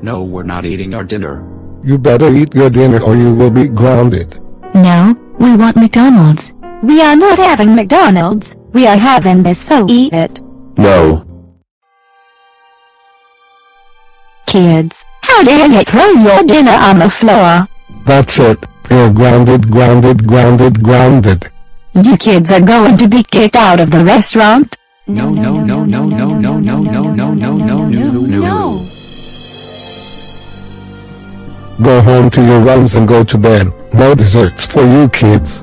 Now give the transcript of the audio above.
No, we're not eating our dinner. You better eat your dinner or you will be grounded. No, we want McDonald's. We are not having McDonald's. We are having this so eat it. No. Kids, how dare you throw your dinner on the floor? That's it. You're grounded, grounded, grounded, grounded. You kids are going to be kicked out of the restaurant. No, no, no, no, no, no, no, no, no, no, no, no, no. Go home to your rooms and go to bed. No desserts for you kids.